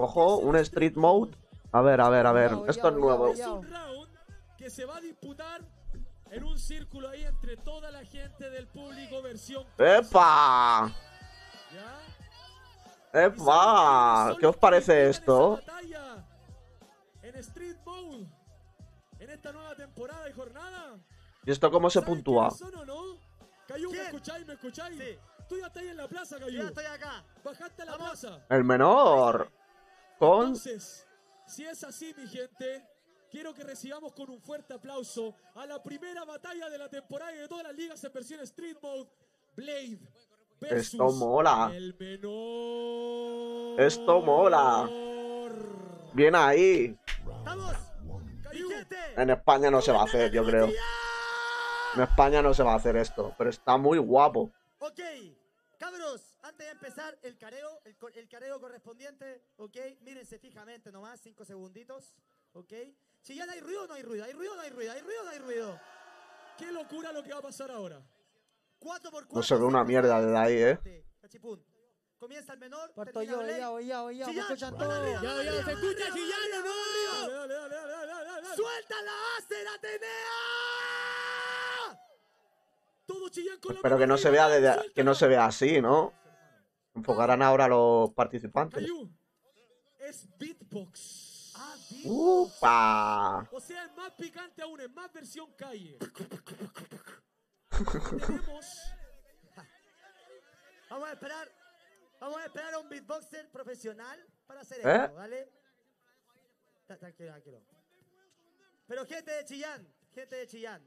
Ojo, un Street Mode. A ver, a ver, a ver. Esto es nuevo. Es un round que se va a disputar en un círculo ahí entre toda la gente del público versión. ¡Epa! ¿Ya? ¡Epa! ¿Qué os parece esto? En Street Mode. En esta nueva temporada y jornada. ¿Y esto cómo se ¿Saben puntúa? quiénes son o no? Cayu, ¿me ¿Quién? escucháis? ¿Me escucháis? Sí. Tú ya estás ahí en la plaza, Cayu. Yo ya estoy acá. Bajaste a la Vamos. plaza. El menor. Con... Entonces, si es así, mi gente, quiero que recibamos con un fuerte aplauso a la primera batalla de la temporada y de todas las ligas en versión Street Mode, Blade versus Esto mola. el menor. Esto mola. Bien ahí. En España no se va a hacer, yo creo. En España no se va a hacer esto. Pero está muy guapo. Ok, cabros, antes de empezar el careo, el, el careo correspondiente, ok, mírense fijamente nomás, cinco segunditos, ok. Si ya no hay ruido, no hay ruido, hay ruido, no hay ruido, hay ruido, no hay ruido. qué locura lo que va a pasar ahora. 4 por 4 No se ve una mierda desde ahí, ¿eh? Cachipún. Comienza el menor, Parto yo, Blade. ya, ya, ya, me Chillán, escuchan arriba, Ya, ya, se escucha van ¿no? Dale, dale, dale. ¡Suelta la base, la Atenea! Todo chillan con la Espero que no se vea desde- que no se vea así, ¿no? Enfocarán ahora a los participantes. Es beatbox. Ah, sí. ¡Upa! O sea, es más picante aún, es más versión calle. Tenemos Vamos a esperar, vamos a esperar a un beatboxer profesional para hacer ¿Eh? esto, ¿vale? Ta- Tranquilo, tranquilo. Pero gente de Chillán, gente de Chillán.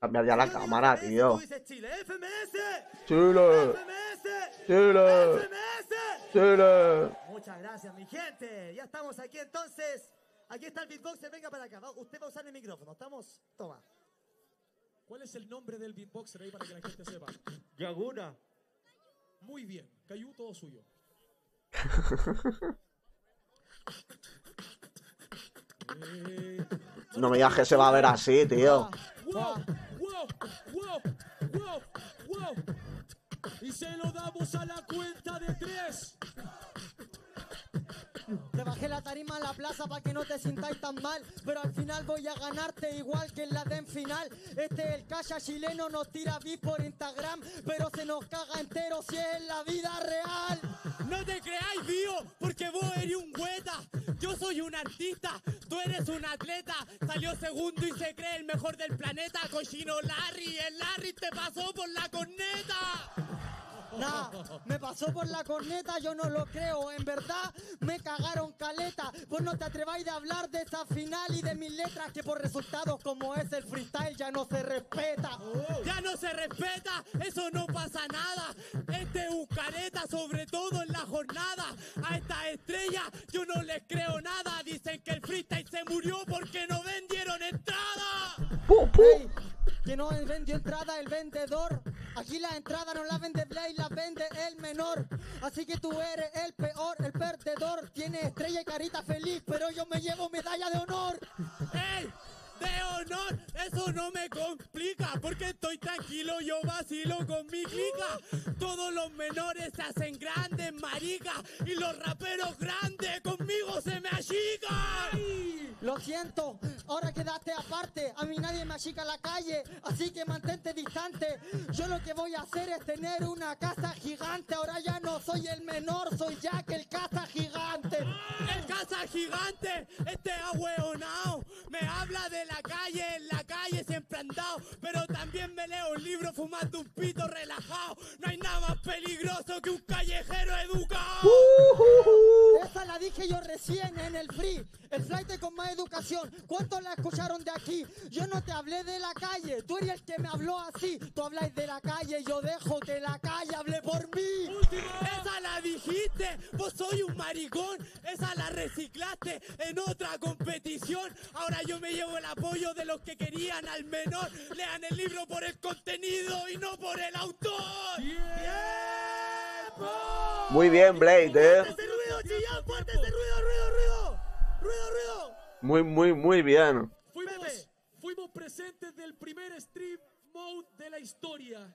Cambiar ya la cámara, FMS, tío. Chile, FMS, Chile, FMS, Chile, FMS. Chile. Muchas gracias, mi gente. Ya estamos aquí entonces. Aquí está el beatboxer, venga para acá. Va- Usted va a usar el micrófono, ¿estamos? Toma. ¿Cuál es el nombre del beatboxer ahí para que la gente sepa? Yaguna. Muy bien, Cayu, todo suyo. No me digas que se va a ver así, tío. Wow, wow, wow, wow. Y se lo damos a la cuenta de tres. Te bajé la tarima en la plaza para que no te sintáis tan mal, pero al final voy a ganarte igual que en la den final. Este el calla chileno nos tira beat por Instagram, pero se nos caga entero si es en la vida real. No te creáis, tío, porque vos eres un hueta. Yo soy un artista, tú eres un atleta. Salió segundo y se cree el mejor del planeta. Cochino Larry, el Larry te pasó por la corneta. Nah, me pasó por la corneta, yo no lo creo. En verdad, me cagaron caleta. Vos no te atreváis de hablar de esa final y de mis letras, que por resultados como es el freestyle ya no se respeta. Ya no se respeta, eso no pasa nada. Este es un careta, sobre todo en la jornada. A estas estrellas yo no les creo nada. Dicen que el freestyle se murió porque no vendieron entrada. Que no vendió entrada el vendedor. Aquí las entradas no las vende Blade, las vende el menor. Así que tú eres el peor, el perdedor. Tienes estrella y carita feliz, pero yo me llevo medalla de honor. ¡Ey! Eso no me complica, porque estoy tranquilo, yo vacilo con mi clica. Todos los menores se hacen grandes, marica, y los raperos grandes conmigo se me achican. Lo siento, ahora quedaste aparte. A mí nadie me achica la calle, así que mantente distante. Yo lo que voy a hacer es tener una casa gigante. Ahora ya no soy el menor, soy Jack el casa gigante. El casa gigante, este ahueonao, me habla de la calle, en la calle siempre andado, pero también me leo un libro fumando un pito relajado. No hay nada más peligroso que un callejero educado. Esa la dije yo recién en el free. El flight con más educación. ¿Cuántos la escucharon de aquí? Yo no te hablé de la calle. Tú eres el que me habló así. Tú habláis de la calle. Yo dejo que la calle hable por mí. Esa la dijiste, vos soy un maricón. Esa la reciclaste en otra competición. Ahora yo me llevo el apoyo de los que querían al menor. Lean el libro por el contenido y no por el autor. Muy bien, Blade, eh. ¡Fuerte ese ruido, chillón! ¡Fuerte ese ruido, ruido, ruido! ¡Ruido, ruido! Muy, muy, muy bien. Fuimos, Pepe. fuimos presentes del primer stream mode de la historia.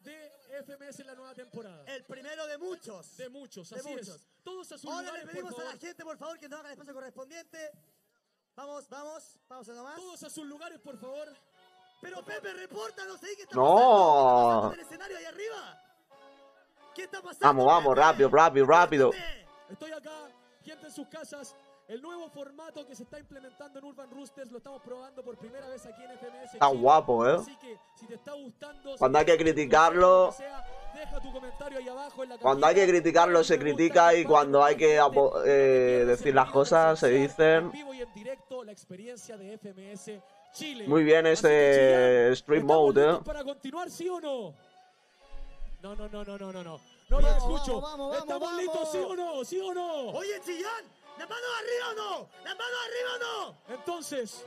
de FMS en la nueva temporada. El primero de muchos. De muchos, de así es. muchos. Todos a sus Ahora le lugares, por pedimos a favor. la gente, por favor, que nos haga el espacio correspondiente. Vamos, vamos, vamos nomás. Todos a sus lugares, por favor. Pero Pepe, repórtanos ahí que está No. pasando. ¿Qué está pasando en el escenario ahí arriba? ¿Qué está pasando? Vamos, vamos, Pepe? rápido, rápido, rápido. Estoy acá, gente en sus casas. El nuevo formato que se está implementando en Urban Roosters lo estamos probando por primera vez aquí en FMS. Está guapo, ¿eh? Así que si te está gustando, Cuando hay que criticarlo- lo deja tu comentario ahí abajo en la Cuando hay que criticarlo se critica y cuando hay que eh, decir las cosas, se dicen. En vivo y en directo la experiencia de FMS Chile. Muy bien ese stream ¿estamos mode, ¿eh? para continuar, sí o no? No, no, no, no, no, no, no. Vamos, escucho. vamos, vamos, ¿Estamos vamos. listos, sí o no? ¿Sí o no? Oye, Chillán, ¿las manos arriba o no? ¿Las manos arriba o no? Entonces,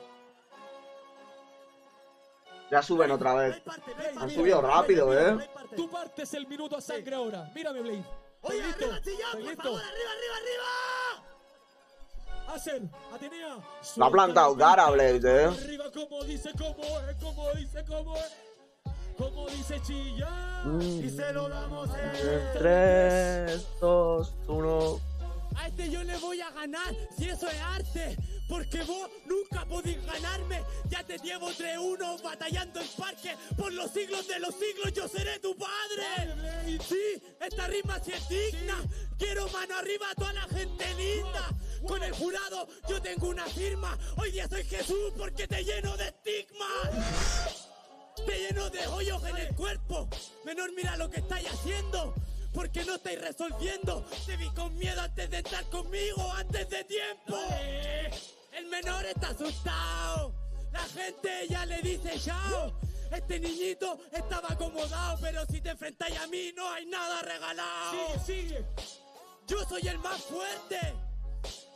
Ya suben otra vez. parte, Han subido rápido, ¿eh? parte. tú partes el minuto a sangre ahora. Mírame, Blade. Oye, ¿Estás listo? arriba, Chillán, ¿Estás por listo? favor, arriba, arriba, arriba. Hacer, Atenea. Lo ha plantado cara, Blade, ¿eh? Arriba, como dice, como es, como dice, como es. Como dice Chillán. Y se lo damos en... 3, 2, 1. A este yo le voy a ganar, si eso es arte. Porque vos nunca podéis ganarme. Ya te llevo 3-1 batallando en parque. Por los siglos de los siglos yo seré tu padre. Sí, esta rima sí es digna. Quiero mano arriba a toda la gente linda. Con el jurado yo tengo una firma. Hoy día soy Jesús porque te lleno de estigmas. Te lleno de hoyos en el cuerpo. Menor, mira lo que estáis haciendo. Porque no estáis resolviendo. Te vi con miedo antes de estar conmigo, antes de tiempo. El menor está asustado. La gente ya le dice chao. Este niñito estaba acomodado, pero si te enfrentáis a mí no hay nada regalado. Sigue, sigue. Yo soy el más fuerte.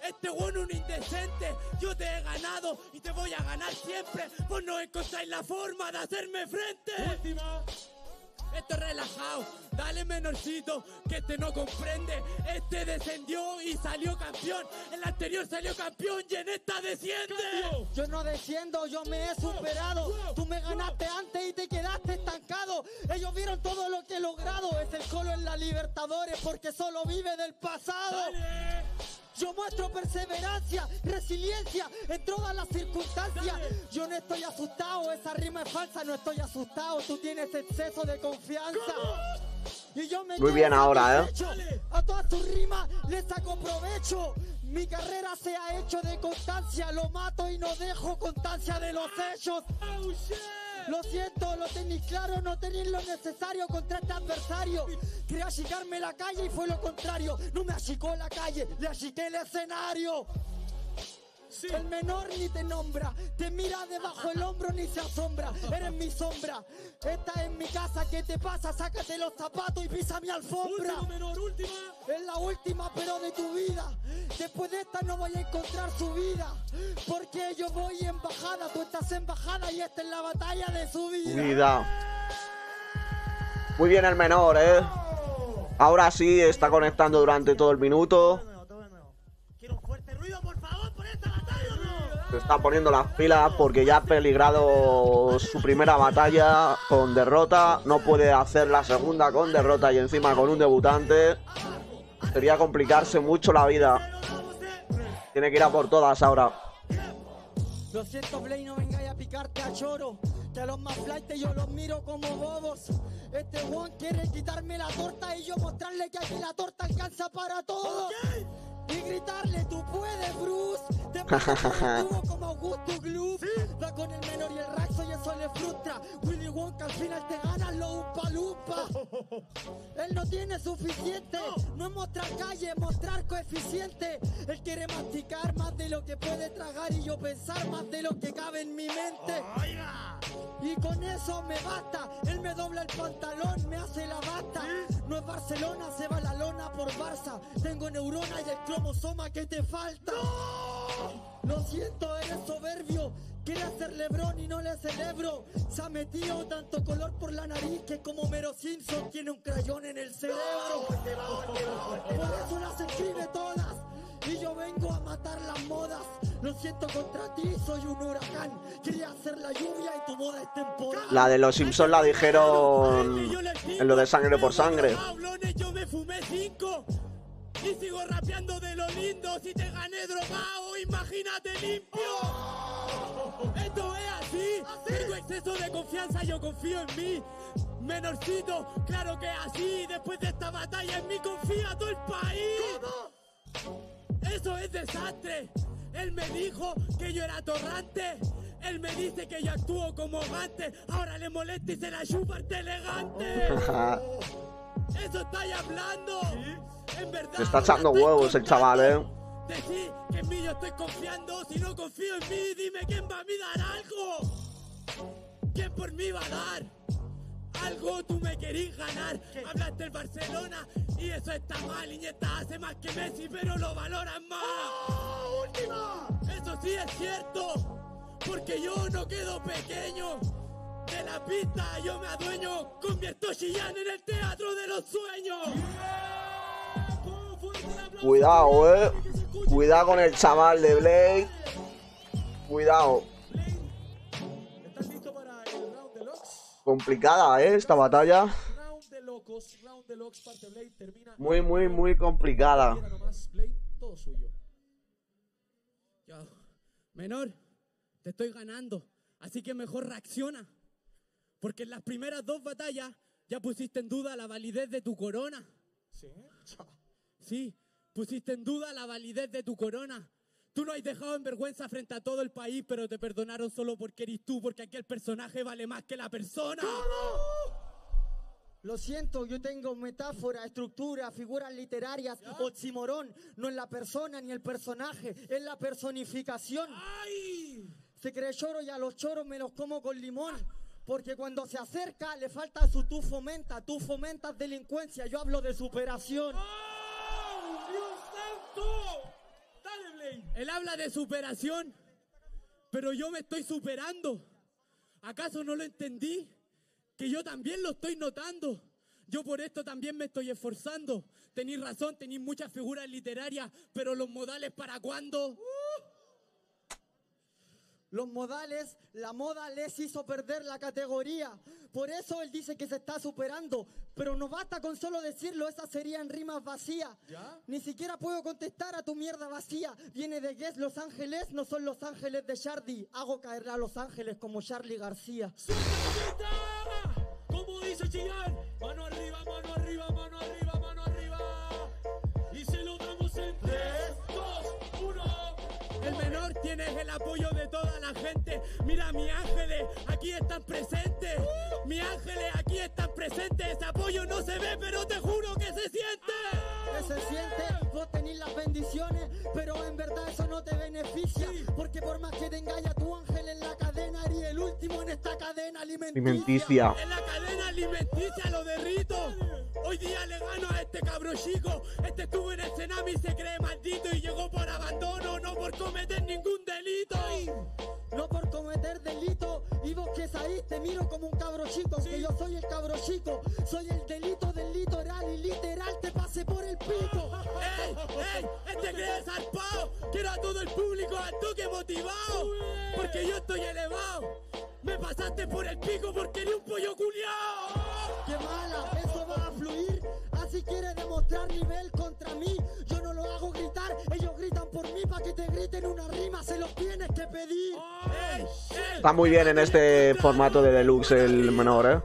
Este bueno un indecente. Yo te he ganado y te voy a ganar siempre. Vos no encontráis la forma de hacerme frente. Última. Esto es relajado, dale menorcito, que este no comprende. Este descendió y salió campeón. El anterior salió campeón y en esta desciende. Yo no desciendo, yo me he superado. Tú me ganaste antes y te quedaste estancado. Ellos vieron todo lo que he logrado. Es el colo en la Libertadores porque solo vive del pasado. Dale. Yo muestro perseverancia, resiliencia en todas las circunstancias. Yo no estoy asustado, esa rima es falsa, no estoy asustado. Tú tienes exceso de confianza. Y yo me Muy bien ahora, ¿eh? A todas tus rimas le saco provecho. Mi carrera se ha hecho de constancia. Lo mato y no dejo constancia de los hechos. Oh, shit. Lo siento, lo tenéis claro, no tenéis lo necesario contra este adversario. Quería achicarme la calle y fue lo contrario. No me achicó la calle, le achiqué el escenario. Sí. El menor ni te nombra, te mira debajo el hombro ni se asombra. Eres mi sombra, esta es mi casa, ¿qué te pasa? Sácate los zapatos y pisa mi alfombra. Último menor, última. Es la última pero de tu vida. Después de esta no voy a encontrar su vida. Porque yo voy en bajada, tú estás en bajada y esta es la batalla de su vida. Vida. Muy bien el menor, ¿eh? Ahora sí, está conectando durante todo el minuto. Todo de nuevo, todo de nuevo. Quiero un fuerte ruido, por favor, por esta batalla, ¿o no? Se está poniendo las pilas porque ya ha peligrado su primera batalla con derrota. No puede hacer la segunda con derrota y encima con un debutante. Sería complicarse mucho la vida. Tiene que ir a por todas ahora. Lo siento, Blay, no vengáis a picarte a choro. Que a los más flight yo los miro como bobos. Este one quiere quitarme la torta y yo mostrarle que aquí la torta alcanza para todo. Y gritarle, tú puedes, Bruce. Te como Augusto Gloop. Va con el menor y el Raxo y eso le frustra. Willy Wonka al final te gana los Umpa Lumpa. Él no tiene suficiente. No es mostrar calle, es mostrar coeficiente. Él quiere masticar más de lo que puede tragar y yo pensar más de lo que cabe en mi mente. Y con eso me basta. Él me dobla el pantalón, me hace la basta. No es Barcelona, se va la lona por Barça. Tengo neurona y el cromosoma que te falta. Lo siento, eres soberbio. Quiere ser Lebron y no le celebro. Se ha metido tanto color por la nariz que como Mero Simpson tiene un crayón en el cerebro. Por eso las escribe todas. Y yo vengo a matar las modas. Lo siento contra ti, soy un huracán. Quería hacer la lluvia y tu boda es temporal. La de los Simpsons la dijeron en lo de sangre por sangre. Yo me fumé cinco. Y sigo rapeando de lo lindo. Si te gané drogado, imagínate limpio. Esto es así. Tengo exceso de confianza, yo confío en mí. Menorcito, claro que así. Después de esta batalla en mí confía todo el país. Eso es desastre. Él me dijo que yo era torrante. Él me dice que yo actúo como gante. Ahora le molesta y se la chupa elegante. Eso estáis hablando. En verdad. Se está echando huevos el chaval, eh. Decir que en mí yo estoy confiando. Si no confío en mí, dime quién va a mí dar algo. ¿Quién por mí va a dar? Algo tú me querís ganar. Hablaste del Barcelona y eso está mal. Iñeta hace más que Messi, pero lo valoran más. Eso sí es cierto, porque yo no quedo pequeño. De la pista yo me adueño, convierto Chillán en el teatro de los sueños. Cuidado, eh. Cuidado con el chaval de Blade. Cuidado. Complicada, eh, esta batalla. Muy, muy, muy complicada. Menor, te estoy ganando, así que mejor reacciona. Porque en las primeras dos batallas ya pusiste en duda la validez de tu corona. ¿Sí? Sí, pusiste en duda la validez de tu corona. Tú no has dejado en vergüenza frente a todo el país, pero te perdonaron solo porque eres tú, porque aquí el personaje vale más que la persona. Lo siento, yo tengo metáfora, estructura, figuras literarias, oximorón, no en la persona ni el personaje, es la personificación. ¡Ay! Se cree choro y a los choros me los como con limón. Porque cuando se acerca le falta su tú fomenta, tú fomentas delincuencia, yo hablo de superación. ¡Oh, Dios santo! Dale, Blade. Él habla de superación, pero yo me estoy superando. ¿Acaso no lo entendí? Que yo también lo estoy notando. Yo por esto también me estoy esforzando. Tenéis razón, tenéis muchas figuras literarias, pero los modales para cuándo? Los modales, la moda les hizo perder la categoría. Por eso él dice que se está superando. Pero no basta con solo decirlo, esas serían rimas vacías. ¿Ya? Ni siquiera puedo contestar a tu mierda vacía. Viene de Guess Los Ángeles, no son Los Ángeles de Shardy. Hago caer a Los Ángeles como Charlie García. ¡Suelta! Como dice Chillán, mano arriba, mano arriba, mano arriba. Tienes el apoyo de toda la gente. Mira, mi ángeles, aquí están presentes. Mi ángeles, aquí están presentes. Ese apoyo no se ve, pero te juro que se siente. ¿Qué se siente? Vos tenés las bendiciones, pero en verdad eso no te beneficia. Porque por más que te engaña tu ángel en la cadena, eres el último en esta cadena alimenticia. Alimenticia. En la cadena alimenticia lo derrito. Hoy día le gano a este cabro chico. Este estuvo en el Senami y se cree maldito y llegó por abandono, no por cometer ningún delito. No por cometer delito, y vos que ahí te miro como un cabro chico, que yo soy el cabro chico, soy el delito del litoral y literal Quiero a todo el público al toque motivado. Porque yo estoy elevado. Me pasaste por el pico porque eres un pollo culiao. ¡Qué mala! Eso va a fluir, así quiere demostrar nivel contra mí. Yo no lo hago gritar, ellos gritan por mí, para que te griten una rima, se los tienes que pedir. ¡Ey! ¡Ey! Está muy bien en este formato de deluxe el menor, eh.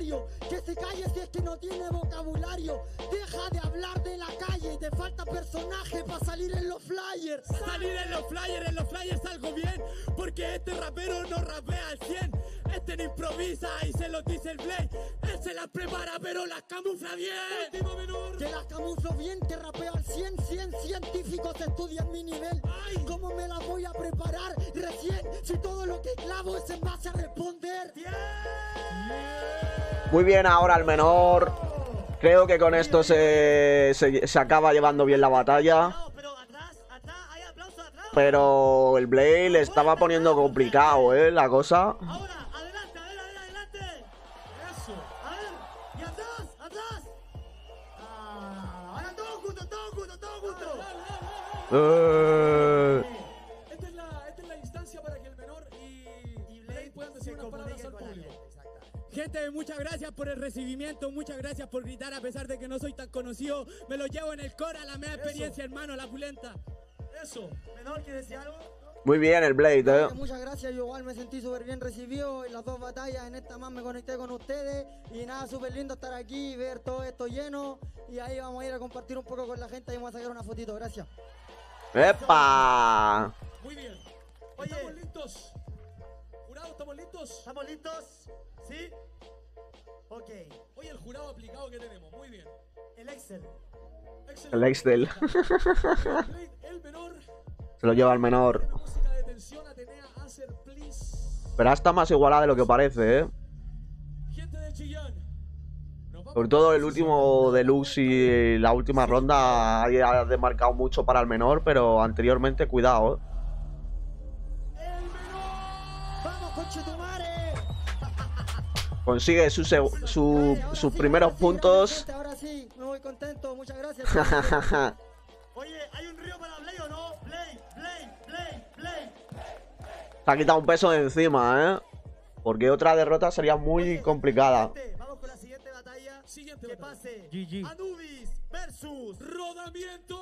Que se calle si es que no tiene vocabulario. Deja de hablar de la calle. Te falta personaje para salir en los flyers. Salir en los flyers, en los flyers salgo bien. Porque este rapero no rapea al 100. Este no improvisa y se lo dice el Blade. Él se las prepara pero las camufla bien. Último menor. Que las camuflo bien, que rapeo al 100, 100 científicos estudian mi nivel. Ay. ¿Cómo me las voy a preparar recién si todo lo que clavo es en base a responder? Muy bien ahora el menor. Creo que con esto se, se, se acaba llevando bien la batalla. Pero el Blade le estaba poniendo complicado, eh, la cosa. juntos, todos juntos, todos juntos. Eh. Esta, es la, esta es la instancia para que el menor y, y Blade puedan decir unas palabras al público. Gente, muchas gracias por el recibimiento, muchas gracias por gritar a pesar de que no soy tan conocido. Me lo llevo en el cora, la media experiencia, hermano, la pulenta. Eso. Menor, ¿quieres decir algo? Muy bien el Blade, eh. Muchas gracias, yo igual me sentí súper bien recibido en las dos batallas, en esta más me conecté con ustedes y nada, súper lindo estar aquí, ver todo esto lleno y ahí vamos a ir a compartir un poco con la gente y vamos a sacar una fotito, gracias. ¡Epa! Muy bien. Oye. ¿Estamos listos? ¿Jurado, estamos listos? ¿Estamos listos? ¿Sí? Ok. Hoy el jurado aplicado que tenemos. Muy bien. El Excel. Excelente. El Excel. El menor. Se lo lleva el menor. Pero está más igualada de lo que parece, eh. Sobre todo el último deluxe y la última ronda ha demarcado mucho para el menor, pero anteriormente cuidado. eh. Consigue su su- sus primeros puntos. gente, Ahora sí, me voy contento, muchas gracias. Oye, ¿hay un río para Blade o no? Se ha quitado un peso de encima, ¿eh? Porque otra derrota sería muy complicada. vamos con la siguiente batalla. Siguiente pase GG. Anubis versus Rodamiento.